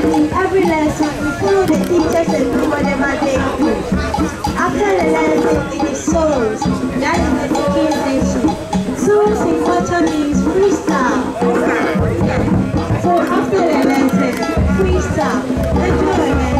in every lesson, we follow the teachers and do whatever they do. After the lesson, it is souls. That is the education. Souls in culture means freestyle. So after the lesson, freestyle. Enjoy